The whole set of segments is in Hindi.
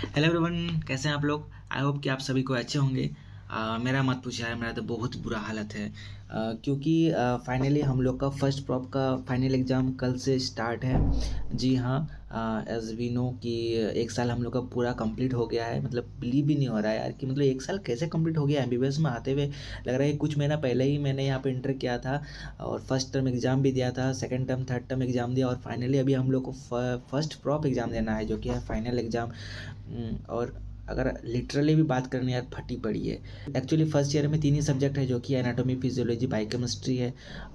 हेलो एवरीवन कैसे हैं आप लोग? आई होप कि आप सभी को अच्छे होंगे। आ, मेरा मत पूछा है मेरा तो बहुत बुरा हालत है। आ, क्योंकि फाइनली हम लोग का फ़र्स्ट प्रॉप का फाइनल एग्ज़ाम कल से स्टार्ट है। जी हाँ एज वी नो कि एक साल हम लोग का पूरा कंप्लीट हो गया है। मतलब बिलीव भी नहीं हो रहा है यार कि मतलब एक साल कैसे कंप्लीट हो गया एमबीबीएस में आते हुए लग रहा है कुछ महीना पहले ही मैंने यहाँ पर इंटर किया था और फ़र्स्ट टर्म एग्ज़ाम भी दिया था second term third term exam दिया और फाइनली अभी हम लोग को फ़र्स्ट प्रॉप एग्ज़ाम देना है जो कि है फाइनल एग्ज़ाम और अगर लिटरली भी बात करनी यार फटी पड़ी है। एक्चुअली फ़र्स्ट ईयर में तीन ही सब्जेक्ट है जो कि एनाटॉमी फिजियोलॉजी बायोकेमिस्ट्री है।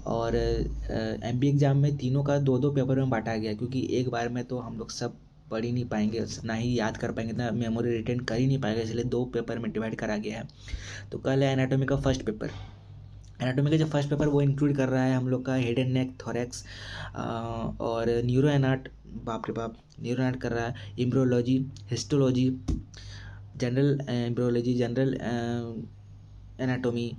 और एम बी एग्ज़ाम में तीनों का दो दो पेपर में बांटा गया, क्योंकि एक बार में तो हम लोग सब पढ़ ही नहीं पाएँगे, ना ही याद कर पाएँगे ना मेमोरी रिटेन कर ही नहीं पाएँगे, इसलिए दो पेपर में डिवाइड करा गया है। तो कल है एनाटोमी का फ़र्स्ट पेपर एनाटोमी का जो फ़र्स्ट पेपर वो इंक्लूड कर रहा है हम लोग का हेड एंड नेक थोरेक्स और न्यूरो एनाट बाप रे बाप न्यूरो एनाट कर रहा है embryology histology general embryology general anatomy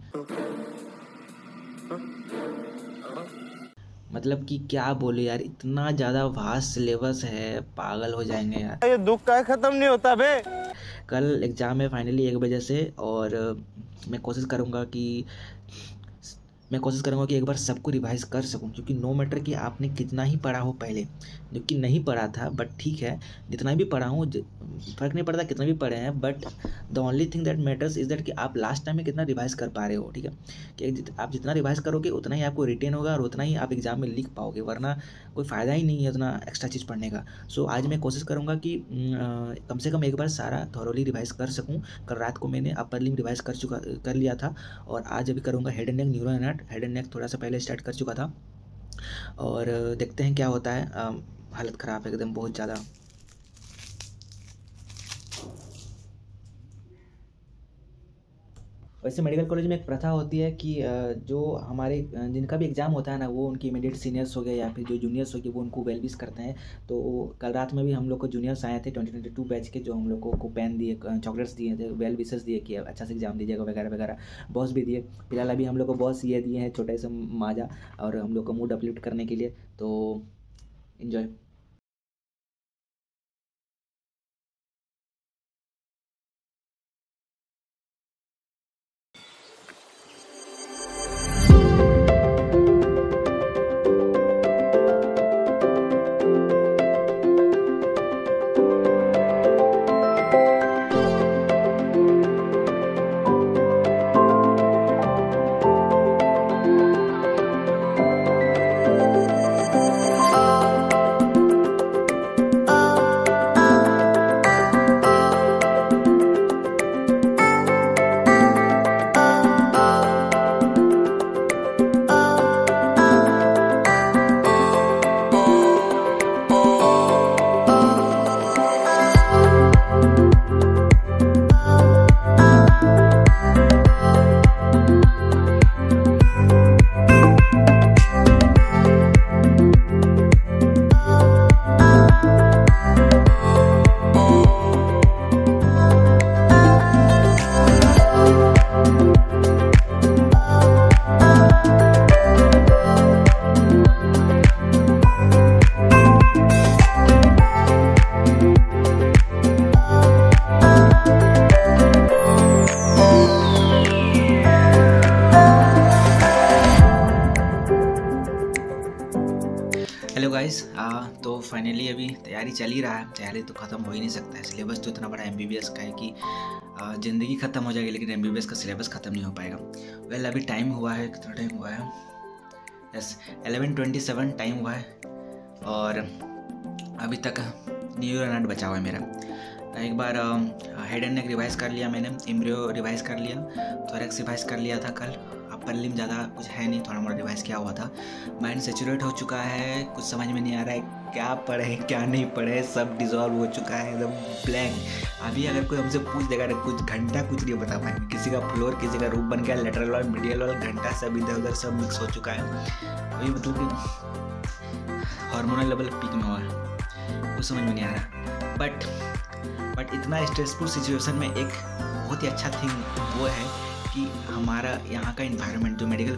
मतलब कि क्या बोले यार इतना ज़्यादा वास्ट सिलेबस है पागल हो जाएँगे यार। ये दुख का खत्म नहीं होता बे। कल एग्ज़ाम है फाइनली एक बजे से और मैं कोशिश करूँगा कि मैं कोशिश करूँगा कि एक बार सबको रिवाइज कर सकूँ, क्योंकि नो मैटर कि आपने कितना ही पढ़ा हो पहले जो कि नहीं पढ़ा था बट ठीक है, जितना भी पढ़ा हूँ फ़र्क नहीं पड़ता कितना भी पढ़े हैं but the only thing that matters is that कि आप लास्ट टाइम में कितना रिवाइज कर पा रहे हो, ठीक है? कि आप जितना रिवाइज करोगे, उतना ही आपको रिटेन होगा और उतना ही आप एग्ज़ाम में लिख पाओगे, वरना कोई फ़ायदा ही नहीं है उतना एक्स्ट्रा चीज़ पढ़ने का। सो आज मैं कोशिश करूँगा कि कम से कम एक बार सारा थॉरली रिवाइज कर सकूँ, कल रात को मैंने अपर लिम रिवाइज कर चुका, कर लिया था, और आज अभी करूँगा head and neck neuro anat head and neck थोड़ा सा पहले स्टार्ट कर चुका था। और देखते हैं क्या होता है। हालत ख़राब है, एकदम बहुत ज़्यादा। वैसे मेडिकल कॉलेज में एक प्रथा होती है कि जो हमारे जिनका भी एग्ज़ाम होता है ना, वो उनकी इमीडिएट सीनियर्स हो गए या फिर जो जूनियर्स हो गए, वो उनको वेल विश करते हैं। तो कल रात में भी हम लोग को जूनियर्स आए थे ट्वेंटी ट्वेंटी टू बैच के, जो हम लोग को पेन दिए चॉकलेट्स दिए थे वेल विशेस दिए कि अच्छा से एग्ज़ाम दीजिएगा वगैरह वगैरह बॉस भी दिए। फ़िलहाल अभी हम लोग को बॉस ये दिए हैं, छोटे से माजा, और हम लोग को मूड अपलिफ्ट करने के लिए। तो इन्जॉय तैयारी तो ख़त्म हो ही नहीं सकता है। सिलेबस तो इतना बड़ा एमबीबीएस का है कि ज़िंदगी ख़त्म हो जाएगी, लेकिन एमबीबीएस का सिलेबस ख़त्म नहीं हो पाएगा। वेल अभी टाइम हुआ है, कितना टाइम हुआ है? Yes eleven twenty seven time हुआ है, और अभी तक न्यू ईयर बचा हुआ है मेरा। एक बार हेड एंड नेक रिवाइज कर लिया मैंने इम्ब्रियो रिवाइज कर लिया थोरेक्स रिवाइज कर लिया था कल। पल्ली में ज़्यादा कुछ है नहीं, थोड़ा मोड़ा रिवाइज किया हुआ था। माइंड सेचुरेट हो चुका है, कुछ समझ में नहीं आ रहा है क्या पढ़े, क्या नहीं पढ़े, सब डिजॉल्व हो चुका है, एकदम ब्लैंक अभी अगर कोई हमसे पूछ देगा तो कुछ घंटा कुछ नहीं बता पाएँगे किसी का फ्लोर किसी का रूप बन गया लेटरल वाल मीडियल वाल घंटा सब इधर उधर सब मिक्स हो चुका है. अभी मतलब कि हार्मोनल लेवल पीक में हुआ है वो समझ में नहीं आ रहा. बट बट इतना स्ट्रेसफुल सिचुएशन में एक बहुत ही अच्छा थिंग वो है कि हमारा यहाँ का इन्वायरमेंट जो मेडिकल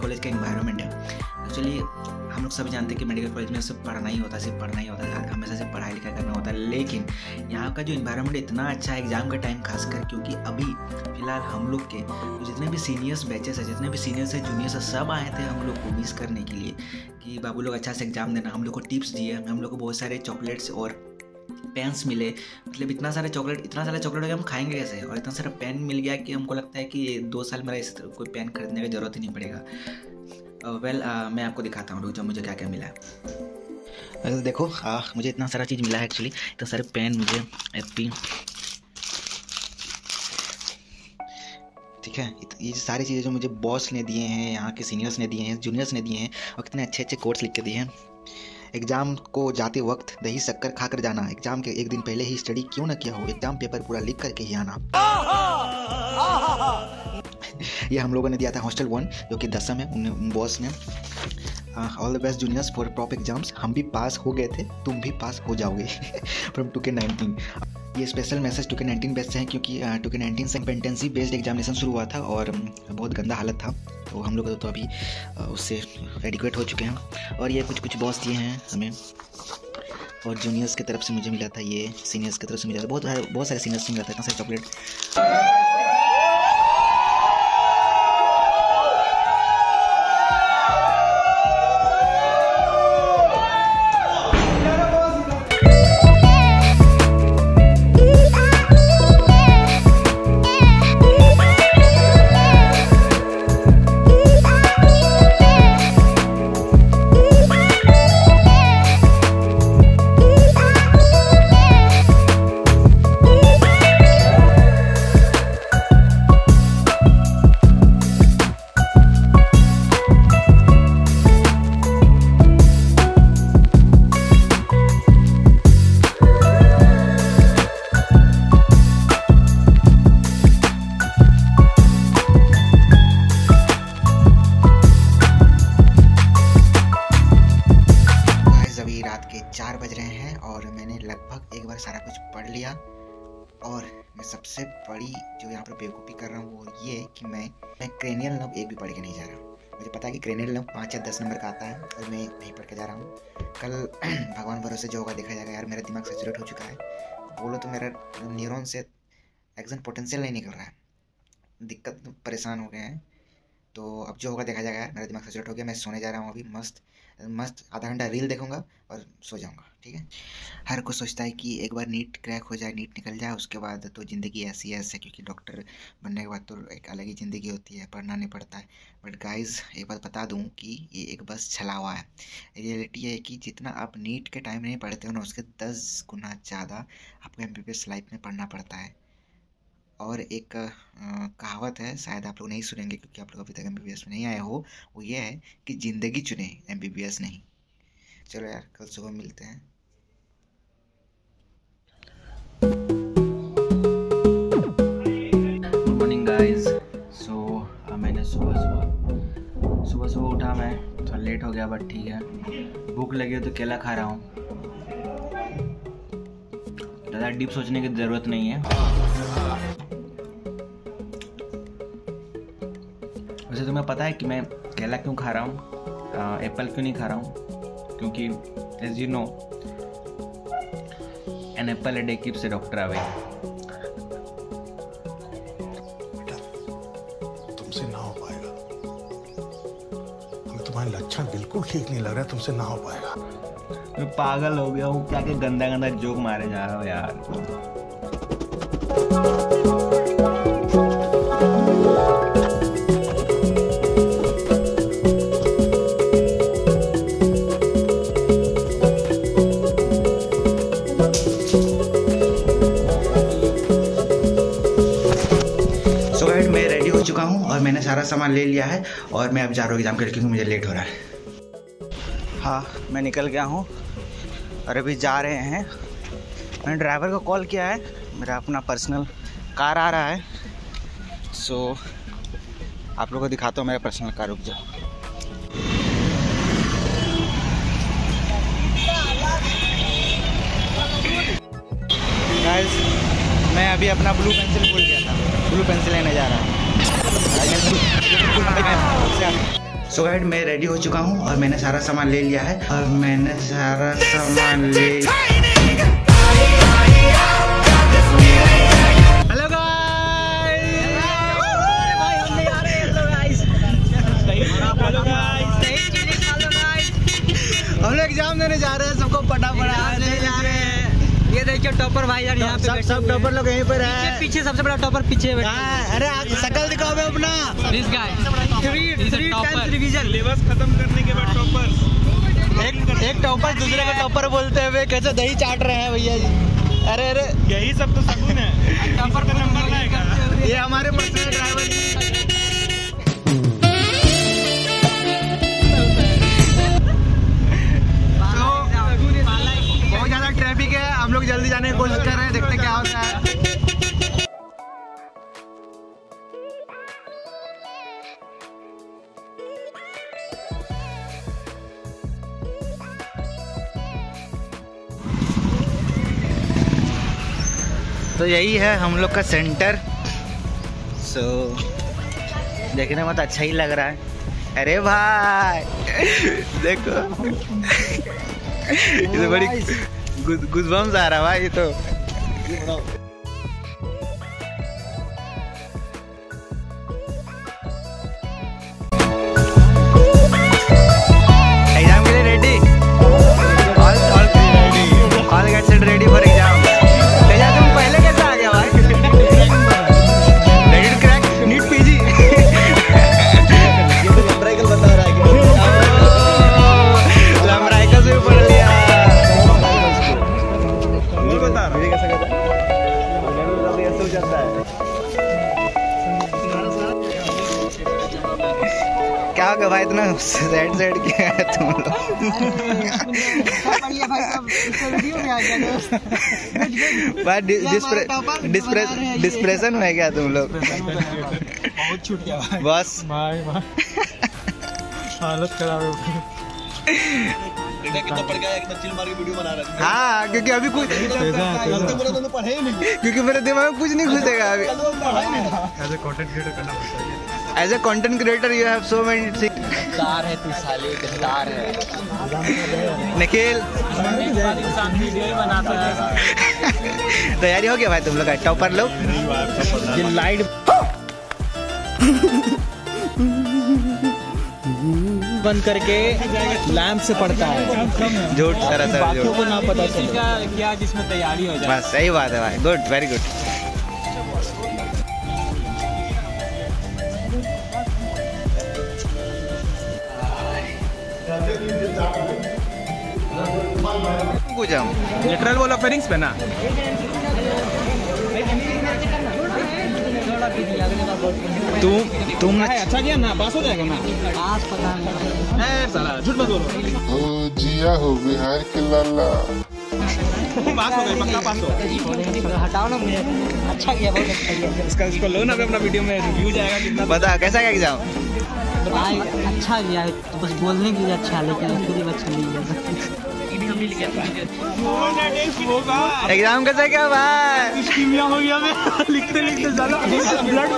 लोग सभी जानते हैं कि मेडिकल कॉलेज में सिर्फ़ पढ़ना ही होता है सिर्फ़ पढ़ना ही होता है हमेशा से पढ़ाई लिखाई करना होता है। लेकिन यहाँ का जो इन्वायरमेंट इतना अच्छा है एग्ज़ाम का टाइम खासकर, क्योंकि अभी फ़िलहाल हम लोग के जितने भी सीनियर्स बैचेस है, जितने भी सीनियर्स है जूनियर्स है, सब आए थे हम लोग को मिस करने के लिए कि बाबू लोग अच्छा से एग्ज़ाम देना। हम लोग को टिप्स दिए, हम लोग को बहुत सारे चॉकलेट्स और पेन्स मिले। मतलब इतना सारे चॉकलेट इतना सारा चॉकलेट हो हम खाएँगे कैसे? और इतना सारा पेन मिल गया कि हमको लगता है कि दो साल मेरा इस कोई पेन खरीदने की ज़रूरत ही नहीं पड़ेगा। वेल uh, uh, मैं आपको दिखाता हूँ रुक मुझे क्या क्या मिला है देखो आ, मुझे इतना सारा चीज़ मिला है एक्चुअली इतना सारे पेन मुझे एपी ठीक है ये सारी चीज़ें जो मुझे बॉस ने दिए हैं यहाँ के सीनियर्स ने दिए हैं जूनियर्स ने दिए हैं और कितने अच्छे अच्छे कोर्स लिख के दिए हैं। एग्ज़ाम को जाते वक्त दही शक्कर खा कर जाना एग्ज़ाम के एक दिन पहले ही स्टडी क्यों ना किया हो? एग्ज़ाम पेपर पूरा लिख करके ही आना। ये हम लोगों ने दिया था हॉस्टल वन, जो कि दसम है उन बॉस ने। All the best juniors for prof exams हम भी पास हो गए थे, तुम भी पास हो जाओगे फ्रॉम टू के नाइनटीन ये special message two K nineteen best है, क्योंकि टू के नाइनटीन से पेंटेंसी बेस्ड एग्जामिनेशन शुरू हुआ था और बहुत गंदा हालत था। तो हम लोग तो अभी उससे एडिकुएट हो चुके हैं। और ये कुछ कुछ बॉस दिए हैं हमें। और जूनियर्स की तरफ़ से मुझे मिला था ये सीनियर्स की तरफ़ से मिला था बहुत बहुत सारे सीनियर्स से मिला था, इतना सारे चॉकलेट क्रेनियल नब पाँच या दस नंबर का आता है और मैं नहीं पढ़ के जा रहा हूँ। कल भगवान भरोसे जो होगा देखा जाएगा, यार मेरा दिमाग सेचुरेट हो चुका है। बोलो तो मेरा न्यूरॉन से एक्जन पोटेंशियल नहीं निकल रहा है। दिक्कत, परेशान हो गए हैं। तो अब जो होगा देखा जाएगा, मेरा दिमाग सेचुरेट हो गया, मैं सोने जा रहा हूँ अभी, मस्त मस्त, आधा घंटा रील देखूँगा और सो जाऊँगा, ठीक है? हर कोई सोचता है कि एक बार नीट क्रैक हो जाए, नीट निकल जाए, उसके बाद तो ज़िंदगी ऐसी ऐसे क्योंकि डॉक्टर बनने के बाद तो एक अलग ही ज़िंदगी होती है, पढ़ना नहीं पड़ता है। बट गाइस एक बात बता दूँ कि ये एक बस छलावा है। रियलिटी है कि जितना आप नीट के टाइम नहीं पढ़ते हो ना, उसके दस गुना ज़्यादा आपको एम लाइफ में पढ़ना पड़ता है। और एक कहावत है, शायद आप लोग नहीं सुनेंगे क्योंकि आप लोग अभी तक एमबीबीएस में नहीं आए हो, वो ये है कि ज़िंदगी चुने एमबीबीएस नहीं। चलो यार, कल सुबह मिलते हैं। सुबह सुबह सुबह उठा मैं, थोड़ा लेट हो गया बट ठीक है। भूख लगी हो तो केला खा रहा हूँ। ज़्यादा डीप सोचने की ज़रूरत नहीं है। वैसे तुम्हें पता है कि मैं केला क्यों खा रहा हूँ? एप्पल क्यों नहीं खा रहा हूँ? क्योंकि as you know an apple a day keeps a doctor away तुमसे ना हो पाएगा। हमें तुम्हारे लक्षण बिल्कुल ठीक नहीं लग रहा तुमसे ना हो पाएगा। मैं पागल हो गया हूँ क्या के गंदा गंदा जोक मारे जा रहा हूँ यार। सामान ले लिया है और मैं अब जा रहा हूँ एग्ज़ाम के लिए क्योंकि मुझे लेट हो रहा है। हाँ मैं निकल गया हूँ और अभी जा रहे हैं। मैंने ड्राइवर को कॉल किया है। मेरा अपना पर्सनल कार आ रहा है। सो आप लोगों को दिखाता हूँ मेरा पर्सनल कार, रुक जाओ। मैं अभी अपना ब्लू पेंसिल भूल गया था ब्लू पेंसिल लेने जा रहा हूँ। सो गाइड मैं रेडी हो चुका हूँ और मैंने सारा सामान ले लिया है और मैंने सारा सामान ले हेलो हम लोग एग्ज़ाम देने जा रहे हैं सबको पटा पड़ा जा रहे हैं ये देखिए टॉपर भाई यार यहाँ पे सब टॉपर लोग यहीं पर है। पीछे सबसे बड़ा टॉपर पीछे बैठा हाँ, अरे आप शकल दिखाओ अपना। This guy three. Times revision syllabus खत्म करने के बाद टॉपर एक एक टॉपर दूसरे का टॉपर बोलते हुए कैसे दही चाट रहे हैं भैया जी? अरे अरे। यही सब तो शगुन है। टॉपर का नंबर लाएगा ये हमारे पर्सनल ड्राइवर जल्दी जाने की कोशिश कर रहे हैं देखते क्या होता है। तो यही है हम लोग का सेंटर सो so, देखने में तो अच्छा ही लग रहा है। अरे भाई देखो। ये तो बड़ी गुजबम्स आ रहा भाई ये तो। क्या हो गया भाई इतना सैड सैड किया है तुम लोग? भाई डिस्प्रेशन में क्या तुम लोग? बहुत छूट गया बस। भाई भाई हालत खराब है। हाँ क्योंकि अभी कुछ क्योंकि मेरे दिमाग में कुछ नहीं घुसेगा अभी। As a content creator you have so many गद्दार है तू साले गद्दार है। निखिल। इंसान वीडियो बनाता तैयारी हो गया भाई तुम लोग का? टॉपर लोग ये लाइट बंद करके लैंप से पड़ता है। झूठ सरासर बाकियों झूठ। को ना पता चले। क्या जिसमें तैयारी हो जाए। बस सही बात है भाई। गुड वेरी गुड कुछ लिटरल बोलो फेरिंग्स पे ना? तुम तुम अच्छा किया ना पास हो जाएगा ना? पास पता नहीं ए साला झूठ मत बोलो। ओ जिया हो बिहार के लाला। पास हो गई पक्का पास हो। हटाओ ना मुझे। अच्छा किया बहुत अच्छा किया। इसका इसको लो ना अभी अपना वीडियो में व्यू जाएगा कितना। बता कैसा क्या एग्ज़ाम भाई अच्छा किया तो बस बोलने के लिए अच्छा लेकिन फिर भी अच्छा नहीं एग्ज़ाम कैसा क्या भाई? कीमिया हो गया मैं। लिखते लिखते साला ब्लड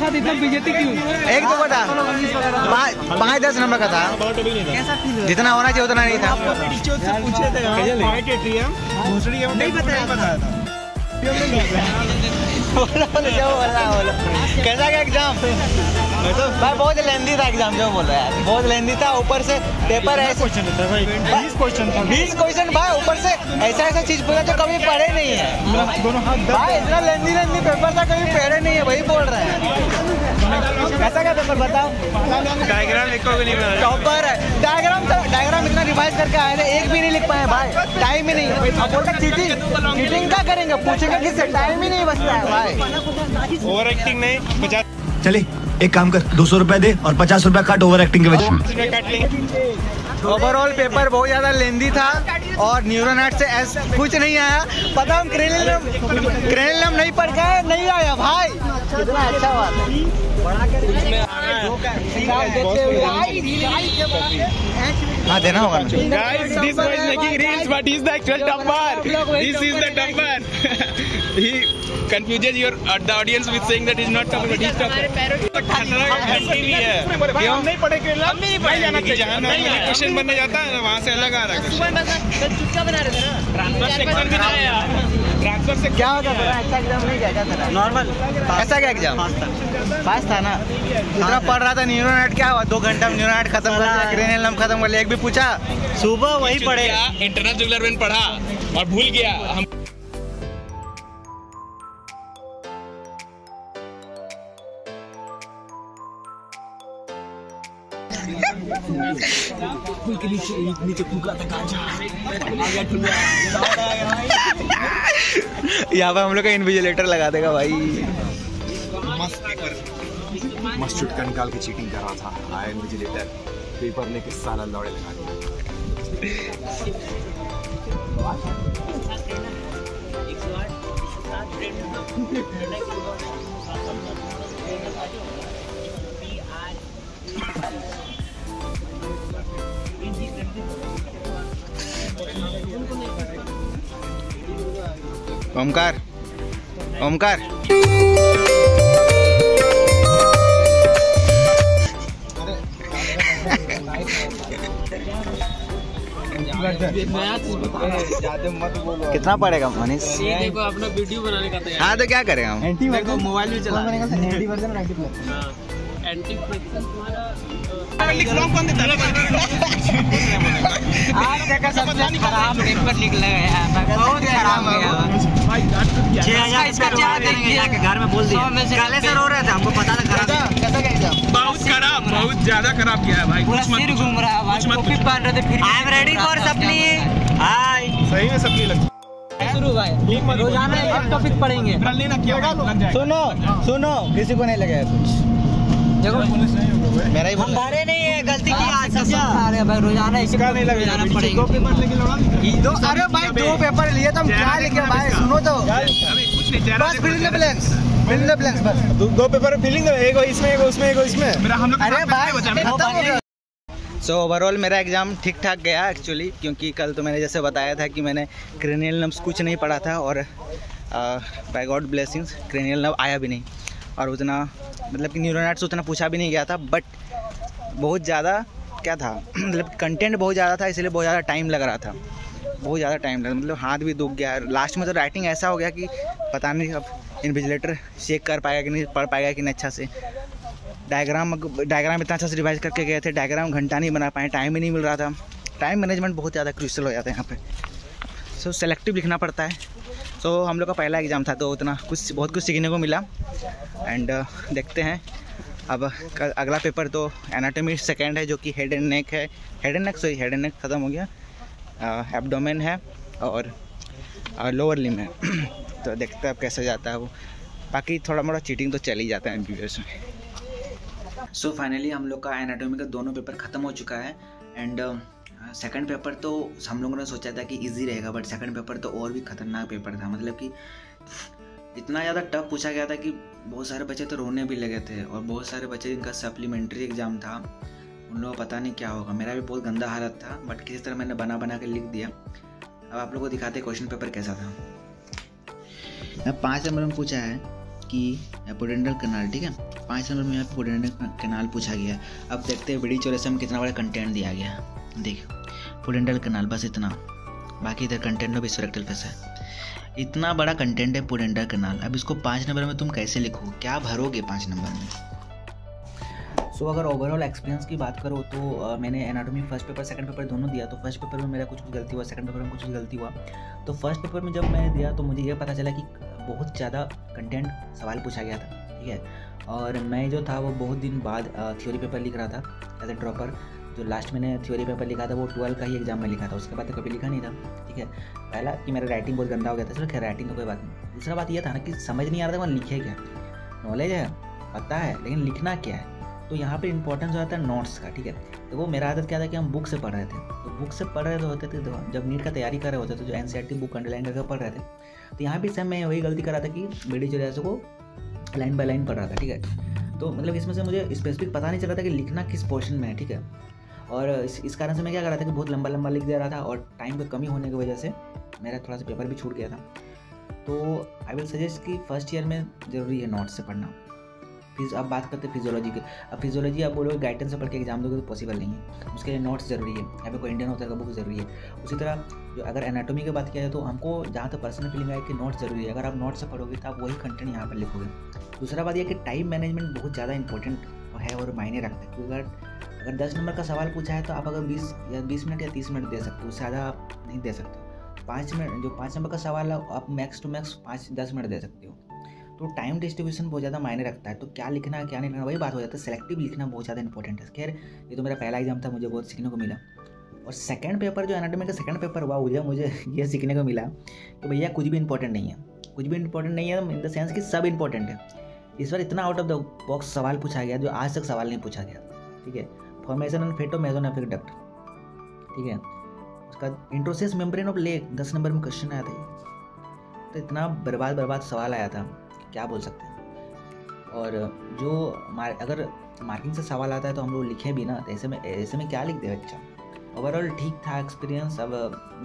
साथ इतना बेइज्जती क्यों एक तो बता। पाँच दस नंबर का था। जितना होना चाहिए उतना नहीं था। पूछे थे नहीं बताया कैसा क्या एग्ज़ाम भाई बहुत लेंदी था एग्ज़ाम जो बोल रहा है यार। बहुत लेंदी था ऊपर से पेपर ऐसे क्वेश्चन था भाई 20 क्वेश्चन था। बीस क्वेश्चन भाई ऊपर से ऐसा ऐसा चीज़ पूछा जो कभी पढ़े नहीं है। दोनों हाथ भाई इतना लेंदी लेंदी पेपर था कभी पढ़े नहीं है वही बोल रहे हैं। कैसा क्या पेपर बताओ? डायग्राम एक नहीं टॉपर है। डायग्राम तो डायग्राम इतना रिवाइज करके आए थे एक भी नहीं लिख पाए भाई। टाइम ही नहीं। अब बोलते चीटिंग चीटिंग क्या करेंगे? पूछेगा किससे? टाइम ही नहीं बचता है भाई। ओवर एक्टिंग नहीं चले एक काम कर, दो सौ रुपए दे और पचास रुपया काट ओवर एक्टिंग के वजह ओवरऑल पेपर बहुत ज़्यादा लेंदी था और न्यूरोनाट से ऐस कुछ नहीं आया पता हम क्रेनिलम क्रेनिलम नहीं पढ़ के नहीं आया भाई कितना अच्छा बात है हाँ देना होगा ना Guys, this is making reels, but he's the actual dumper. This is the dumper. he confuses your uh, the audience with saying that he's not talking but he's खतरा का घंटी भी है क्यों नहीं पढ़े केरला हम नहीं पढ़े जाना चाहिए नॉर्मली बनने जाता है ना वहाँ से अलग आ रहा है ट्रांसफ़र सेक्शन से क्या होगा अच्छा एग्ज़ाम नहीं क्या तेरा नॉर्मल ऐसा क्या एग्ज़ाम पास था. ना. इतना पढ़ रहा था न्यूरो नेट क्या हुआ? दो घंटा में न्यूरो नेट खत्म कर लिया ग्रेन खत्म कर लिया एक भी पूछा। सुबह वही पढ़े। इंटरनल जुगलर में पढ़ा और भूल गया। हम यहाँ पे हम लोग का इन्विजिलेटर लगा देगा भाई मस्त चुटका निकाल के चीटिंग कर रहा था आया इन्विजिलेटर पेपर लेके साला लौड़े लगा दिया ओमकार ओमकार। कितना पड़ेगा मनीष? देखो अपना वीडियो बनाने का हाँ तो क्या करेगा हम? देखो मोबाइल में चला। एंटी का सबसे खराब पेपर निकला बहुत खराब इसका क्या करेंगे जाके घर में बोल दिया। काले से रो रहे थे हमको पता था खराब कैसा क्या एग्ज़ाम बहुत खराब बहुत ज़्यादा खराब किया है भाई पूरा सिर घूम रहा है भाई टोपी पहन रहे थे फिर I am ready for supply hi. सही में सबकी लग शुरू भाई रोज़ाना एक टॉपिक पढ़ेंगे। सुनो सुनो किसी को नहीं लगेगा कुछ। देखो। मेरा ही हम भरे नहीं है गलती की आज सब खा रहे भाई रोज़ाना इसी नहीं लगेगा रोज़ाना पीछे दो पेपर लेके लौड़ा दो अरे भाई दो पेपर लिए तो हम क्या लिखे भाई? सुनो तो। कुछ नहीं चेहरा बस fill in the blanks fill in the blanks बस। दो, दो पेपर फिलिंग एक इसमें एक उसमें एक इसमें। मेरा हम लोग अरे भाई खत्म हो गया। सो ओवरऑल मेरा एग्ज़ाम ठीक ठाक गया एक्चुअली क्योंकि कल तो मैंने जैसे बताया था कि मैंने क्रेनियल नब्स कुछ नहीं पढ़ा था और बाय गॉड ब्लेसिंग्स क्रेनियल नब आया भी नहीं। और उतना मतलब कि न्यूरोनेट्स उतना पूछा भी नहीं गया था बट बहुत ज़्यादा क्या था मतलब कंटेंट बहुत ज़्यादा था, इसलिए बहुत ज़्यादा टाइम लग रहा था। बहुत ज़्यादा टाइम लगा मतलब हाथ भी दुख गया। लास्ट में तो राइटिंग ऐसा हो गया कि पता नहीं अब इन्विजिलेटर चेक कर पाएगा कि नहीं, पढ़ पाएगा कि नहीं अच्छा से। डायग्राम डायग्राम इतना अच्छा से रिवाइज करके गए थे डायग्राम घंटा नहीं बना पाए टाइम ही नहीं मिल रहा था। टाइम मैनेजमेंट बहुत ज़्यादा क्रूशल हो जाता है यहाँ पर सो सेलेक्टिव लिखना पड़ता है। सो so, हम लोग का पहला एग्ज़ाम था तो उतना कुछ बहुत कुछ सीखने को मिला। एंड uh, देखते हैं। अब अगला पेपर तो एनाटॉमी सेकेंड है जो कि हेड एंड नेक है। Head and neck sorry head and neck ख़त्म हो गया। एब्डोमेन है और लोअर लिम है। तो देखते हैं अब कैसे जाता है वो। बाकी थोड़ा मोड़ा चीटिंग तो चल ही जाता है एम में। सो फाइनली हम लोग का एनाटॉमी का दोनों पेपर ख़त्म हो चुका है। एंड सेकंड पेपर तो हम लोगों ने सोचा था कि इजी रहेगा बट सेकंड पेपर तो और भी खतरनाक पेपर था। मतलब कि इतना ज़्यादा टफ पूछा गया था कि बहुत सारे बच्चे तो रोने भी लगे थे और बहुत सारे बच्चे जिनका सप्लीमेंट्री एग्ज़ाम था, उन लोगों को पता नहीं क्या होगा। मेरा भी बहुत गंदा हालत था बट किसी तरह मैंने बना बना के लिख दिया। अब आप लोगों को दिखाते क्वेश्चन पेपर कैसा था। अब पाँच नंबर में पूछा है कि पोडेंडल कनाल ठीक है? पाँच नंबर में यहाँ एपोडेंडल कनाल पूछा गया अब देखते हैं वीडियो चौरस में कितना बड़ा कंटेंट दिया गया देखिए पोडेंडल कनाल बस इतना। बाकी इधर कंटेंट में विश्व फेस है। इतना बड़ा कंटेंट है पोडेंडल कनाल अब इसको पाँच नंबर में तुम कैसे लिखो क्या भरोगे पाँच नंबर में? सो so, अगर ओवरऑल एक्सपीरियंस की बात करो तो अ, मैंने anatomy first paper second paper दोनों दिया। तो फ़र्स्ट पेपर में मेरा कुछ कुछ गलती हुआ सेकंड पेपर में कुछ कुछ गलती हुआ। तो फ़र्स्ट पेपर में जब मैंने दिया तो मुझे ये पता चला कि बहुत ज़्यादा कंटेंट सवाल पूछा गया था ठीक है? और मैं जो था वो बहुत दिन बाद थ्योरी पेपर लिख रहा था एज ए ड्रॉपर जो लास्ट मैंने थ्योरी पेपर लिखा था, वो ट्वेल्व का ही एग्ज़ाम में लिखा था। उसके बाद तो कभी लिखा नहीं था, ठीक है? पहला कि मेरा राइटिंग बहुत गंदा हो गया था, चलो खैर राइटिंग तो कोई बात नहीं। दूसरा बात यह था ना कि समझ नहीं आ रहा था मैं लिखे क्या। नॉलेज है, पता है, लेकिन लिखना क्या है? तो यहाँ पे इंपॉर्टेंस हो जाता है नोट्स का, ठीक है? तो वो मेरा आदत क्या था कि हम बुक से पढ़ रहे थे। तो बुक से पढ़ रहे तो होते थे तो जब नीट का तैयारी कर रहे होते थे जो एन बुक अंडरलाइन करके पढ़ रहे थे। तो यहाँ भी सेम मैं वही गलती कर रहा था कि बेडी चौरासी को लाइन बाय लाइन पढ़ रहा था, ठीक है? तो मतलब इसमें से मुझे स्पेसिफिक पता नहीं चल था कि लिखना किस पोर्शन में है, ठीक है? और इस इस कारण से मैं क्या कर रहा था कि बहुत लंबा लंबा लिख दे रहा था और टाइम की कमी होने की वजह से मेरा थोड़ा सा पेपर भी छूट गया था। तो आई विल सजेस्ट कि फ़र्स्ट ईयर में ज़रूरी है नोट्स से पढ़ना। फिर अब बात करते हैं फिजियोलॉजी की। अब फिजियोलॉजी आप बोलोगे गाइडेंस से पढ़ के एग्ज़ाम दोगे तो पॉसिबल नहीं है। उसके लिए नोट्स ज़रूरी है। यहाँ पे कोई इंडियन होता है बुक ज़रूरी है। उसी तरह जो अगर एनाटोमी की बात किया जाए तो हमको जहाँ तक पर्सनल फीलिंग आए कि नोट्स ज़रूरी है। अगर आप नोट्स से पढ़ोगे तो आप वही कंटेंट यहाँ पर लिखोगे। दूसरा बात यह कि टाइम मैनेजमेंट बहुत ज़्यादा इंपॉर्टेंट है और मायने रखता है। क्योंकि अगर अगर दस नंबर का सवाल पूछा है तो आप अगर बीस या बीस मिनट या तीस मिनट दे सकते हो, ज़्यादा आप नहीं दे सकते पाँच मिनट, जो पाँच नंबर का सवाल है, आप मैक्स टू मैक्स पाँच, दस मिनट दे सकते हो। तो टाइम डिस्ट्रीब्यूशन बहुत ज़्यादा मायने रखता है। तो क्या लिखना है, क्या नहीं लिखना, वही बात हो जाता है। सेलेक्टिव लिखना बहुत ज़्यादा इंपॉर्टेंट है। खैर, ये तो मेरा पहला एग्ज़ाम था, मुझे बहुत सीखने को मिला। और सेकंड पेपर जो एनाटॉमी का सेकंड पेपर हुआ मुझे मुझे ये सीखने को मिला कि भैया, कुछ भी इंपॉर्टेंट नहीं है। कुछ भी इंपॉर्टेंट नहीं है इन द सेंस कि सब इंपॉर्टेंट है। इस बार इतना आउट ऑफ़ द बॉक्स सवाल पूछा गया, जो आज तक सवाल नहीं पूछा गया। ठीक है? Formation and fate of mesonephric duct ठीक है? उसका इंट्रोसेस मेम्ब्रेन ऑफ़ लेक दस नंबर में क्वेश्चन आया था तो इतना बर्बाद बर्बाद सवाल आया था। क्या बोल सकते हैं? और जो मार, अगर मार्किंग से सवाल आता है तो हम लोग लिखें भी ना तो ऐसे में ऐसे में क्या लिख दे बच्चा? ओवरऑल ठीक था एक्सपीरियंस अब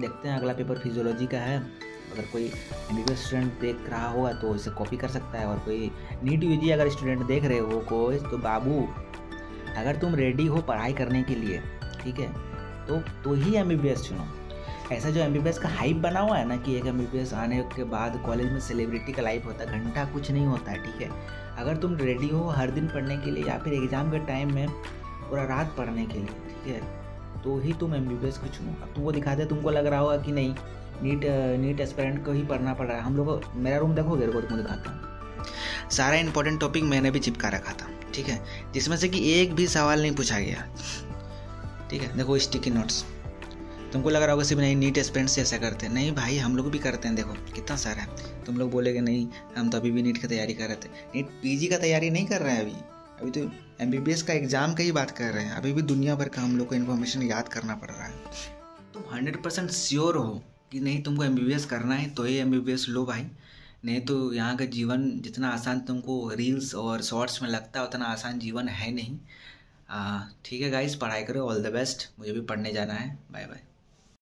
देखते हैं अगला पेपर फिजियोलॉजी का है। अगर कोई एम स्टूडेंट देख रहा होगा तो इसे कॉपी कर सकता है और कोई नीट यू अगर स्टूडेंट देख रहे हो कोई तो बाबू अगर तुम रेडी हो पढ़ाई करने के लिए, ठीक है? तो तो ही एम बी चुनो। ऐसा जो एमबीबीएस का हाइप बना हुआ है ना कि एक एमबीबीएस आने के बाद कॉलेज में सेलिब्रिटी का लाइफ होता है, घंटा कुछ नहीं होता है, ठीक है? अगर तुम रेडी हो हर दिन पढ़ने के लिए या फिर एग्ज़ाम के टाइम में पूरा रात पढ़ने के लिए, ठीक है? तो ही तुम एम बी बी एस को चुनो। अब तुम वो दिखाते तुमको लग रहा होगा कि नहीं, नीट नीट एस्पेरेंट को ही पढ़ना पड़ रहा है। हम लोग मेरा रूम देखोगे को तुमको दिखाता हूँ। सारा इंपॉर्टेंट टॉपिक मैंने भी चिपका रखा था। ठीक है? जिसमें से कि एक भी सवाल नहीं पूछा गया। ठीक है? देखो स्टिकी नोट्स तुमको लग रहा होगा सिर्फ़ नहीं नीट एस्पेरेंट से ऐसा करते हैं। नहीं भाई, हम लोग भी करते हैं। देखो, कितना सारा है। तुम लोग बोलेगे नहीं, हम तो अभी भी नीट की तैयारी कर रहे थे। नीट पीजी का तैयारी नहीं कर रहे हैं अभी? अभी तो एमबीबीएस का एग्ज़ाम का ही बात कर रहे हैं। अभी भी दुनिया भर का हम लोग को इन्फॉर्मेशन याद करना पड़ रहा है। तुम हंड्रेड परसेंट श्योर हो कि नहीं तुमको एमबीबीएस करना है? तो ही एम लो भाई। नहीं तो यहाँ का जीवन जितना आसान तुमको रील्स और शॉर्ट्स में लगता है, उतना आसान जीवन है नहीं। ठीक है गाइस पढ़ाई करो ऑल द बेस्ट मुझे भी पढ़ने जाना है। Bye bye